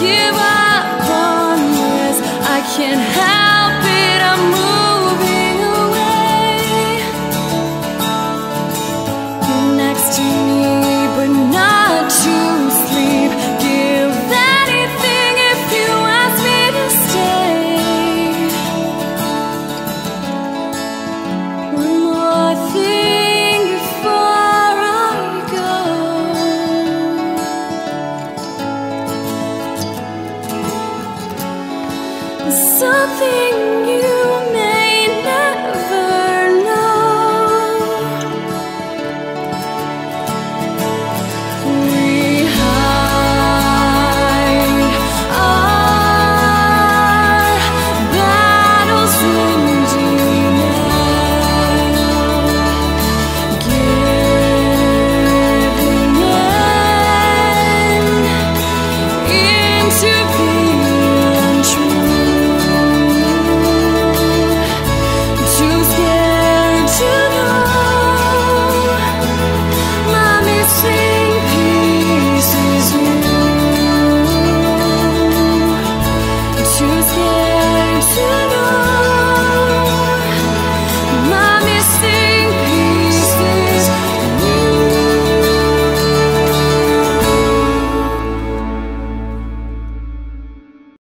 give up on this. I can't have. something